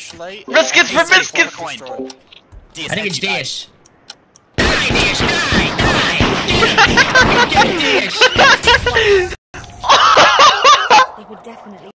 flashlight. Biscuits for biscuits! I think it's Dish. Die, Dish! Die! Die! Dish! Dish! they would definitely.